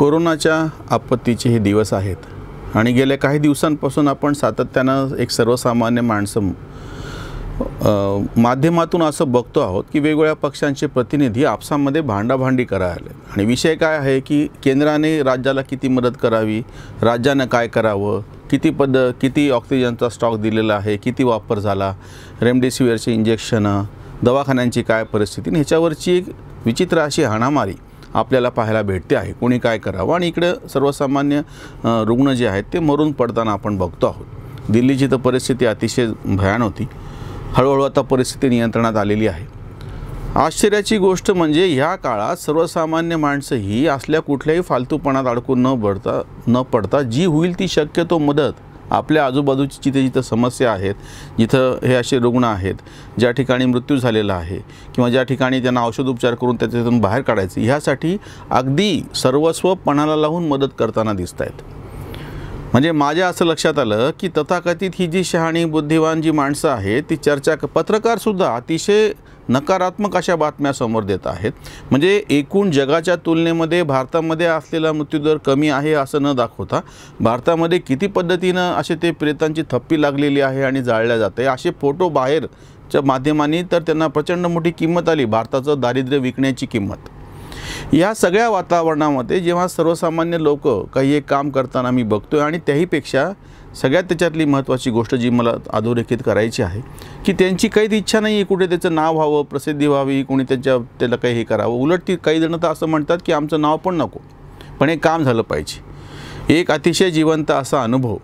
कोरोनाच्या आपत्तीचे हे दिवस आहेत. आणि गेल्या काही दिवसांपासून आपण सातत्यानं एक सर्वसामान्य माणसं माध्यमातून असं बघतो आहोत की वेगवेगळ्या पक्षांचे प्रतिनिधी आपसामध्ये भांडाभांडी करायला. आणि विषय काय आहे की केंद्राने राज्याला किती मदत करावी राज्यानं काय करावं किती पद किती ऑक्सिजनचा स्टॉक दिलेला आहे किती वापर झाला रेमडेसिवीरचे इंजेक्शनं दवाखान्यांची काय परिस्थिती ह्याच्यावरची एक विचित्र अशी हाणामारी आपल्याला पाहायला भेटते आहे. कोणी काय करावं? आणि इकडं सर्वसामान्य रुग्ण जे आहेत ते मरून पडताना आपण बघतो आहोत. दिल्लीची तर परिस्थिती अतिशय भयान होती. हळूहळू आता परिस्थिती नियंत्रणात आलेली आहे. आश्चर्याची गोष्ट म्हणजे ह्या काळात सर्वसामान्य माणसं ही असल्या कुठल्याही फालतूपणात अडकून न पडता न पडता जी होईल ती शक्यतो मदत आपल्या आजूबाजूची जिथे जिथं समस्या आहेत जिथं हे असे रुग्ण आहेत ज्या ठिकाणी मृत्यू झालेला आहे किंवा ज्या ठिकाणी त्यांना औषधोपचार करून त्याच्यातून बाहेर काढायचं ह्यासाठी अगदी सर्वस्व पणाला लावून मदत करताना दिसत आहेत म्हणजे माझ्या असं लक्षात आलं की तथाकथित ही जी शहाणी बुद्धिवान जी माणसं आहेत ती चर्चा पत्रकारसुद्धा अतिशय नकारात्मक अशा बातम्या समोर देत आहेत. म्हणजे एकूण जगाच्या तुलनेमध्ये भारतामध्ये असलेला मृत्यूदर कमी आहे असं न दाखवता भारतामध्ये किती पद्धतीनं असे ते प्रेतांची थप्पी लागलेली आहे आणि जाळल्या जाते असे फोटो बाहेरच्या माध्यमांनी तर त्यांना प्रचंड मोठी किंमत आली भारताचं दारिद्र्य विकण्याची किंमत. या सगळ्या वातावरणामध्ये जेव्हा सर्वसामान्य लोक काही एक काम करताना मी बघतोय आणि त्याहीपेक्षा सगळ्यात त्याच्यातली महत्त्वाची गोष्ट जी मला अधोरेखित करायची आहे की त्यांची काहीच इच्छा नाही आहे कुठे त्याचं नाव व्हावं प्रसिद्धी व्हावी कोणी त्याच्या त्याला काही हे करावं. उलट ती काही जणं तर असं म्हणतात की आमचं नाव पण नको. पण हे काम झालं पाहिजे. एक अतिशय जिवंत असा अनुभव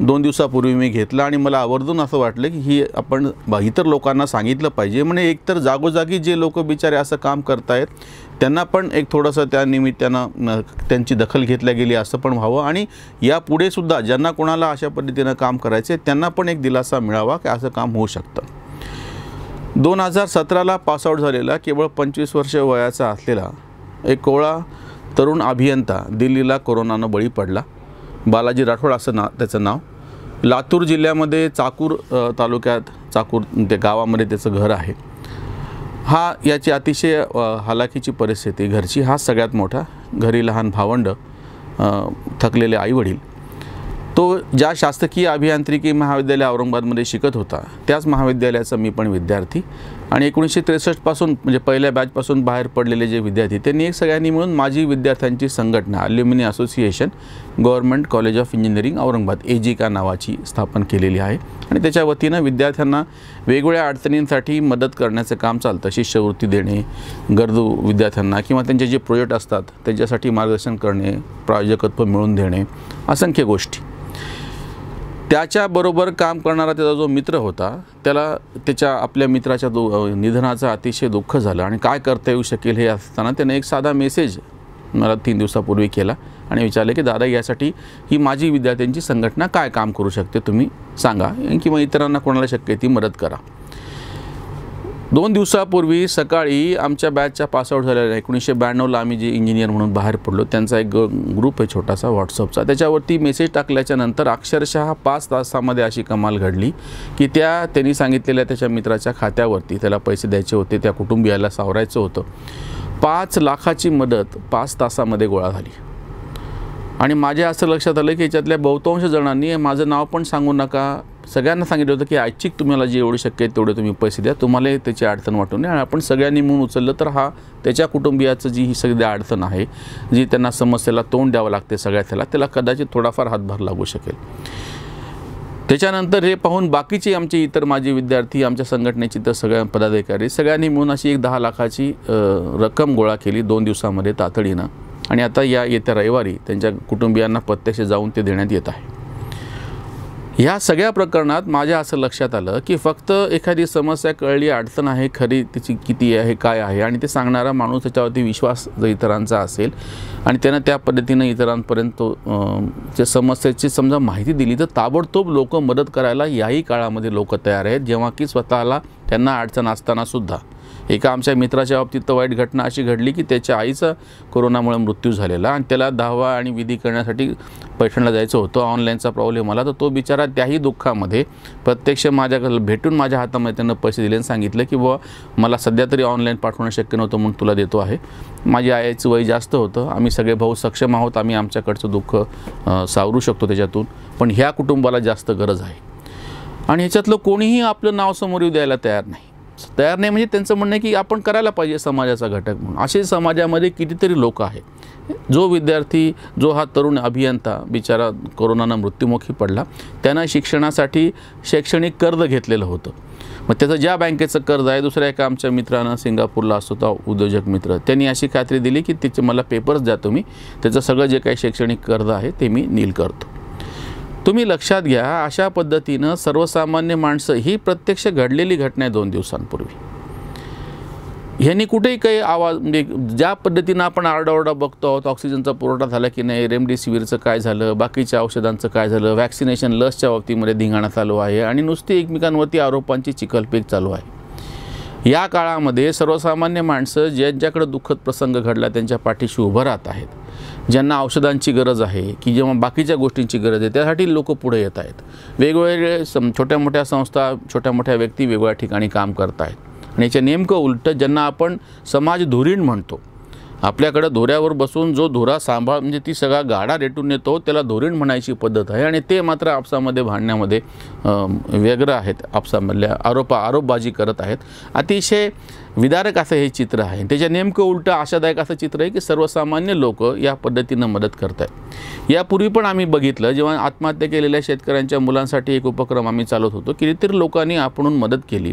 दोन दिवसापूर्वी मी घेतला आणि मला आवर्जून असं वाटलं की ही आपण इतर लोकांना सांगितलं पाहिजे. म्हणजे एकतर जागोजागी जे लोक बिचारे असं काम करतायत त्यांना पण एक थोडंसं त्या निमित्तानं न- त्यांची दखल घेतल्या गेली असं पण व्हावं. आणि यापुढे सुद्धा ज्यांना कोणाला अशा पद्धतीनं काम करायचे त्यांना पण एक दिलासा मिळावा की असं काम होऊ शकतं. दोन हजार सतराला पासआउट झालेला केवळ पंचवीस वर्ष वयाचा असलेला एक कोवळा तरुण अभियंता दिल्लीला कोरोनानं बळी पडला. बालाजी राठोड असं ना त्याचं नाव. लातूर जिल्ह्यामध्ये चाकूर तालुक्यात चाकूर ते गावामध्ये त्याचं घर आहे. हा याची अतिशय हालाखीची परिस्थिती. घरची हा सगळ्यात मोठा घरी लहान भावंड थकलेले आईवडील. तो ज्या शासकीय अभियांत्रिकी महाविद्यालय औरंगाबादमध्ये शिकत होता त्याच महाविद्यालयाचा मी पण विद्यार्थी. आणि एकोणीसशे त्रेसष्टपासून म्हणजे पहिल्या बॅचपासून बाहेर पडलेले जे विद्यार्थी त्यांनी एक सगळ्यांनी मिळून माझी विद्यार्थ्यांची संघटना alumni association government college of engineering Aurangabad एजिका नावाची स्थापन केलेली आहे. आणि त्याच्या वतीनं विद्यार्थ्यांना वेगवेगळ्या अडचणींसाठी मदत करण्याचं काम चालतं. शिष्यवृत्ती देणे गरजू विद्यार्थ्यांना किंवा त्यांचे जे प्रोजेक्ट असतात त्यांच्यासाठी मार्गदर्शन करणे प्रायोजकत्व मिळवून देणे असंख्य गोष्टी. त्याच्याबरोबर काम करणारा त्याचा जो मित्र होता त्याला त्याच्या आपल्या मित्राच्या दु निधनाचा निधनाचं अतिशय दुःख झालं आणि काय करता येऊ शकेल हे असताना त्याने एक साधा मेसेज मला तीन दिवसापूर्वी केला आणि विचारले की दादा यासाठी ही माझी विद्यार्थ्यांची संघटना काय काम करू शकते? तुम्ही सांगा. किंवा इतरांना कोणाला शक्य ती मदत करा. दोन दिवसापूर्वी सकाळी आमच्या बॅचच्या पासआउट झालेल्या एकोणीसशे ब्याण्णवला आम्ही जे इंजिनियर म्हणून बाहेर पडलो त्यांचा एक ग ग्रुप आहे छोटासा व्हॉट्सअपचा त्याच्यावरती मेसेज टाकल्याच्या नंतर अक्षरशः पाच तासामध्ये अशी कमाल घडली की त्या त्यांनी सांगितलेल्या त्याच्या मित्राच्या खात्यावरती त्याला पैसे द्यायचे होते त्या कुटुंबियाला सावरायचं होतं. पाच लाखाची मदत पाच तासामध्ये गोळा झाली. आणि माझ्या असं लक्षात आलं की याच्यातल्या बहुतांश जणांनी माझं नाव पण सांगू नका सगळ्यांना सांगितलं होतं की ऐच्छिक तुम्हाला जे एवढे शक्य आहे तेवढे तुम्ही पैसे द्या. तुम्हाला त्याची अडचण वाटून आणि आपण सगळ्यांनी मिळून उचललं तर हा त्याच्या कुटुंबियाचं जी ही सगळी अडचण आहे जी त्यांना समस्येला तोंड द्यावं लागते सगळ्या त्याला त्याला कदाचित थोडाफार हातभार लागू शकेल. त्याच्यानंतर हे पाहून बाकीचे आमचे इतर माझे विद्यार्थी आमच्या संघटनेचे तर सगळ्या पदाधिकारी सगळ्यांनी मिळून अशी एक दहा लाखाची रक्कम गोळा केली दोन दिवसामध्ये तातडीनं. आणि आता या येत्या रविवारी त्यांच्या कुटुंबियांना प्रत्यक्ष जाऊन ते देण्यात येत आहे. ह्या सगळ्या प्रकरणात माझ्या असं लक्षात आलं की फक्त एखादी समस्या कळली अडचण आहे खरी तिची किती आहे काय आहे आणि ते सांगणारा माणूस त्याच्यावरती विश्वास जर इतरांचा असेल आणि त्यानं त्या पद्धतीनं इतरांपर्यंत तो, त्या समस्येची समजा माहिती दिली तर ताबडतोब लोक मदत करायला याही काळामध्ये लोक तयार आहेत जेव्हा की स्वतःला त्यांना अडचण असतानासुद्धा एका आमच्या मित्राच्या बाबतीत तर वाईट घटना अशी घडली की त्याच्या आईचा कोरोनामुळे मृत्यू झालेला आणि त्याला दहावा आणि विधी करण्यासाठी पैठणला जायचं होतं. ऑनलाईनचा प्रॉब्लेम आला. तर तो बिचारा त्याही दुःखामध्ये प्रत्यक्ष माझ्याकडे भेटून माझ्या हातामध्ये त्यानं पैसे दिले आणि सांगितलं की बुवा मला सध्या तरी ऑनलाईन पाठवणं शक्य नव्हतं म्हणून तुला देतो आहे. माझी आईचं वय जास्त होतं. आम्ही सगळे भाऊ सक्षम आहोत. आम्ही आमच्याकडचं दुःख सावरू शकतो त्याच्यातून. पण ह्या कुटुंबाला जास्त गरज आहे. आणि ह्याच्यातलं कोणीही आपलं नाव समोर येऊ द्यायला तयार नाही. तयार नाही म्हणजे त्यांचं म्हणणं आहे की आपण करायला पाहिजे समाजाचा घटक म्हणून. असे समाजामध्ये कितीतरी लोक आहेत. जो विद्यार्थी जो हा तरुण अभियंता बिचारा कोरोनानं मृत्युमुखी पडला त्यांना शिक्षणासाठी शैक्षणिक कर्ज घेतलेलं होतं. मग त्याचं ज्या बँकेचं कर्ज आहे दुसऱ्या एका आमच्या मित्रानं सिंगापूरला असतो तो उद्योजक मित्र त्यांनी अशी खात्री दिली की तिचे मला पेपर्स द्या तुम्ही त्याचं सगळं जे काही शैक्षणिक कर्ज आहे ते मी नील करतो. तुम्ही लक्षात घ्या अशा पद्धतीनं सर्वसामान्य माणसं ही प्रत्यक्ष घडलेली घटना आहे दोन दिवसांपूर्वी. ह्यांनी कुठेही काही आवाज म्हणजे ज्या पद्धतीनं आपण आरडाओरडा बघतो आहोत ऑक्सिजनचा पुरवठा झाला की नाही रेमडेसिवीरचं काय झालं बाकीच्या औषधांचं काय झालं वॅक्सिनेशन लसच्या बाबतीमध्ये धिंगाणा चालू आहे आणि नुसती एकमेकांवरती आरोपांची चिखलपेक चालू आहे. या काळामध्ये सर्वसामान्य माणसं ज्यांच्याकडं दुःखद प्रसंग घडला त्यांच्या पाठीशी उभं राहत आहेत. ज्यांना औषधांची गरज आहे की जेव्हा बाकीच्या गोष्टींची गरज आहे त्यासाठी लोक पुढे येत आहेत. वेगवेगळे सम छोट्या मोठ्या संस्था छोट्या मोठ्या व्यक्ती वेगवेगळ्या ठिकाणी काम करत आहेत आणि याच्या नेमकं उलटं ज्यांना आपण समाज धुरीण म्हणतो आपल्याकडं धोऱ्यावर बसून जो धुरा सांभाळ म्हणजे ती सगळा गाडा रेटून येतो त्याला धुरीण म्हणायची पद्धत आहे. आणि ते मात्र आपसामध्ये भांडण्यामध्ये व्यग्र आहेत. आपसामधल्या आरोपा आरोपबाजी करत आहेत. अतिशय विदारक असं हे चित्र आहे. त्याच्या नेमकं उलटं आशादायक असं चित्र आहे की सर्वसामान्य लोक या पद्धतीनं मदत करत आहेत यापूर्वी पण आम्ही बघितलं जेव्हा आत्महत्या केलेल्या शेतकऱ्यांच्या मुलांसाठी एक उपक्रम आम्ही चालवत होतो कितीतरी लोकांनी आपणून मदत केली.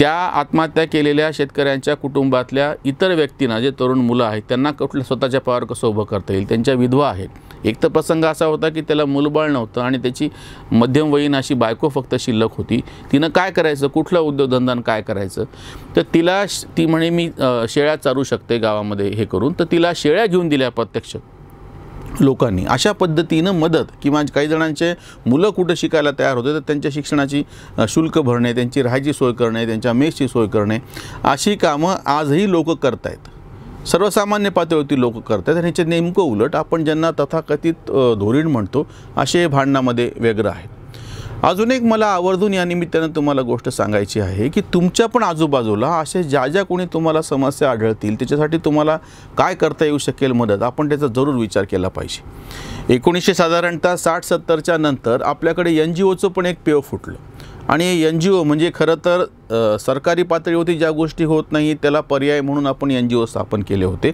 त्या आत्महत्या केलेल्या शेतकऱ्यांच्या कुटुंबातल्या इतर व्यक्तींना जे तरुण मुलं आहेत त्यांना कुठल्या स्वतःच्या पायावर कसं उभं करता येईल? त्यांच्या विधवा आहेत. एक तर प्रसंग असा होता की त्याला मुलबाळ नव्हतं आणि त्याची मध्यमवयीन अशी बायको फक्त शिल्लक होती. तिनं काय करायचं? कुठलं उद्योगधंदा काय करायचं? तर तिला श- ती म्हणे मी शेळ्या चारू शकते गावामध्ये हे करून. तर तिला शेळ्या घेऊन दिल्या प्रत्यक्ष. लोकांनी अशा पद्धतीनं मदत किंवा काही जणांचे मुलं कुठं शिकायला तयार होते तर त्यांच्या शिक्षणाची शुल्क भरणे त्यांची राहायची सोय करणे त्यांच्या मेसची सोय करणे अशी कामं आजही लोक करत आहेत सर्वसामान्य पातळीवरती लोक करत आहेत आणि ह्याचे नेमकं उलट आपण ज्यांना तथाकथित धोरीण म्हणतो असे भांडणामध्ये व्यग्र आहेत. अजून एक मला आवर्जून या निमित्तानं तुम्हाला गोष्ट सांगायची आहे की तुमच्या पण आजूबाजूला असे ज्या ज्या कोणी तुम्हाला समस्या आढळतील त्याच्यासाठी तुम्हाला काय करता येऊ शकेल मदत आपण त्याचा जरूर विचार केला पाहिजे. एकोणीसशे साधारणतः साठ सत्तरच्या नंतर आपल्याकडे एन जी ओचं पण एक पेव फुटलं. आणि एन जी ओ म्हणजे खरं तर सरकारी पातळीवरती ज्या गोष्टी होत नाही त्याला पर्याय म्हणून आपण एन जी ओ स्थापन केले होते.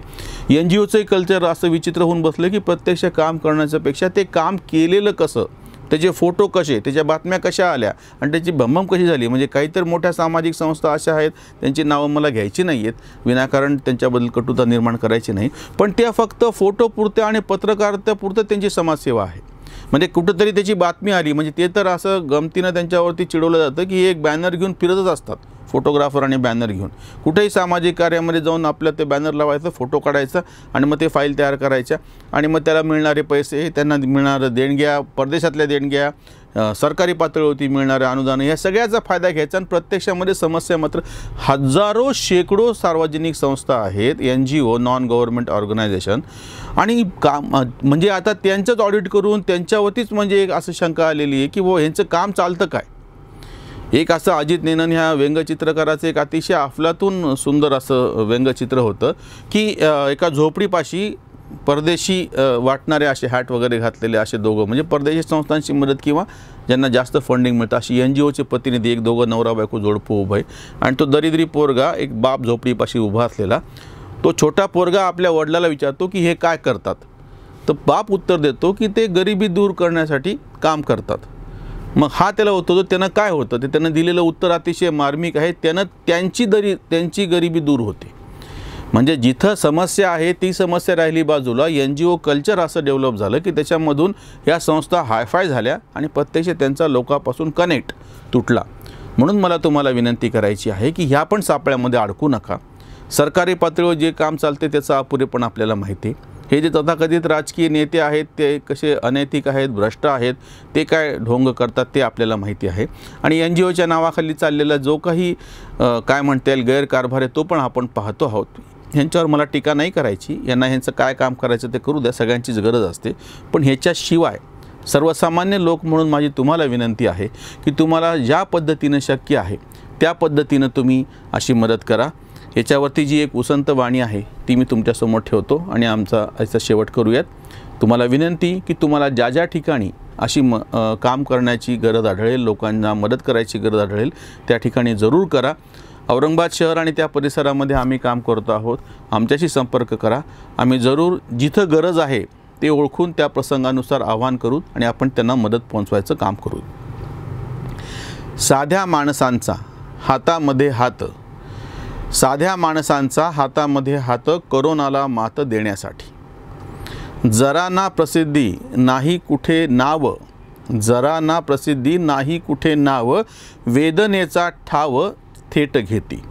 एन जी ओचंही कल्चर असं विचित्र होऊन बसलं की प्रत्यक्ष काम करण्याच्यापेक्षा ते काम केलेलं कसं त्याचे फोटो कसे त्याच्या बातम्या कशा आल्या आणि त्याची भंभम कशी झाली? म्हणजे काहीतरी मोठ्या सामाजिक संस्था अशा आहेत त्यांची नावं मला घ्यायची नाही आहेत विनाकारण त्यांच्याबद्दल कटुता निर्माण करायची नाही. पण त्या फक्त फोटोपुरत्या आणि पत्रकारत्यापुरतं त्यांची समाजसेवा आहे. म्हणजे कुठंतरी त्याची बातमी आली. म्हणजे ते तर असं गमतीनं त्यांच्यावरती चिडवलं जातं की हे एक बॅनर घेऊन फिरतच असतात. फोटोग्राफर आणि बॅनर घेऊन. कुठेही सामाजिक कार्यामध्ये जाऊन आपलं ते बॅनर लावायचं फोटो काढायचा आणि मग ते फाईल तयार करायच्या. आणि मग त्याला मिळणारे पैसे त्यांना मिळणारं देणग्या परदेशातल्या देणग्या सरकारी पातळीवरती मिळणारं अनुदान या सगळ्याचा फायदा घ्यायचा आणि प्रत्यक्षामध्ये समस्या मात्र हजारो शेकडो सार्वजनिक संस्था आहेत N G O non government organisation आणि काम म्हणजे आता त्यांचंच ऑडिट करून त्यांच्यावरतीच म्हणजे एक असं शंका आलेली आहे की व ह्यांचं काम चालतं काय? एक असं अजित नेनन ह्या व्यंगचित्रकाराचं एक अतिशय अफलातून सुंदर असं व्यंगचित्र होतं की एका झोपडीपाशी परदेशी वाटणारे असे हॅट वगैरे घातलेले असे दोघं म्हणजे परदेशी संस्थांची मदत किंवा ज्यांना जास्त फंडिंग मिळतं अशी एन जी ओचे प्रतिनिधी एक दोघं नवरा बायको जोडपं उभं आहे. आणि तो दरिद्री पोरगा एक बाप झोपडीपाशी उभा असलेला तो छोटा पोरगा आपल्या वडिलाला विचारतो की हे काय करतात? तर बाप उत्तर देतो की ते गरिबी दूर करण्यासाठी काम करतात. मग हा त्याला होतो तो त्यानं काय होतं? ते त्यांना दिलेलं उत्तर अतिशय मार्मिक आहे. त्यानं त्यांची दरी त्यांची गरिबी दूर होते. म्हणजे जिथं समस्या आहे ती समस्या राहिली बाजूला एन जी ओ कल्चर असं डेव्हलप झालं की त्याच्यामधून या संस्था हायफाय झाल्या आणि प्रत्यक्ष त्यांचा लोकापासून कनेक्ट तुटला. म्हणून मला तुम्हाला विनंती करायची आहे की ह्या पण सापळ्यामध्ये अडकू नका. सरकारी पातळीवर जे काम चालते त्याचा अपुरेपण आपल्याला माहिती आहे. हे जे तथाकथित राजकीय नेते आहेत ते कसे अनैतिक आहेत भ्रष्ट आहेत ते काय ढोंग करतात ते आपल्याला माहिती आहे. आणि एन जी ओच्या नावाखाली चाललेला जो काही काय म्हणता येईल गैरकारभार आहे तो पण आपण पाहतो आहोत. ह्यांच्यावर मला टीका नाही करायची. यांना ह्यांचं काय काम करायचं ते करू द्या सगळ्यांचीच गरज असते. पण ह्याच्याशिवाय सर्वसामान्य लोक म्हणून माझी तुम्हाला विनंती आहे की तुम्हाला ज्या पद्धतीनं शक्य आहे त्या पद्धतीनं तुम्ही अशी मदत करा. याच्यावरती जी एक उसंत वाणी आहे ती मी तुमच्यासमोर ठेवतो आणि आमचा याचा शेवट करूयात. तुम्हाला विनंती की तुम्हाला ज्या ज्या ठिकाणी अशी म काम करण्याची गरज आढळेल लोकांना मदत करायची गरज आढळेल त्या ठिकाणी जरूर करा. औरंगाबाद शहर आणि त्या परिसरामध्ये आम्ही काम करतो आहोत. आमच्याशी संपर्क करा. आम्ही जरूर जिथं गरज आहे ते ओळखून त्या प्रसंगानुसार आवाहन करू आणि आपण त्यांना मदत पोहोचवायचं काम करू. साध्या माणसांचा हातामध्ये हात साध्या माणसांचा हातामध्ये हात करोनाला मात देण्यासाठी. जरा ना प्रसिद्धी नाही कुठे नाव जरा ना प्रसिद्धी नाही कुठे नाव वेदनेचा ठाव थेट घेती.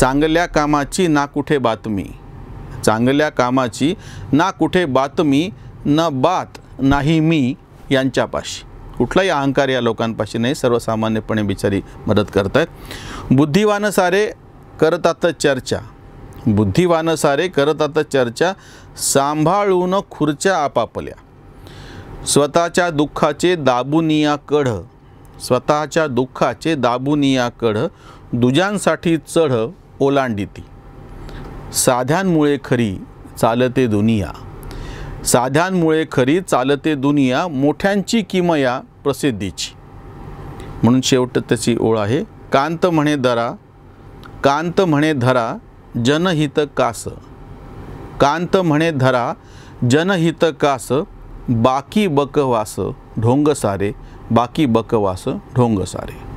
चांगल्या कामाची ना कुठे बातमी चांगल्या कामाची ना कुठे बातमी न बात नाही मी यांच्यापाशी. कुठलाही अहंकार या लोकांपाशी नाही सर्वसामान्यपणे बिचारी मदत करतायत. बुद्धिवान सारे करतात चर्चा. बुद्धिवान सारे करतात चर्चा सांभाळून खुर्च्या आपापल्या. स्वतःच्या दुःखाचे दाबुनिया कढ स्वतःच्या दुःखाचे दाबुनिया कढ दुजांसाठी चढ ओलांडिती. साध्यांमुळे खरी चालते दुनिया. साध्यांमुळे खरी चालते दुनिया मोठ्यांची किमया प्रसिद्धीची. म्हणून शेवट त्याची ओळ आहे कांत म्हणे दरा कांत म्हणे धरा जनहित कास. कांत म्हणे धरा जनहित कास बाकी बकवास ढोंग सारे बाकी बकवास ढोंग सारे.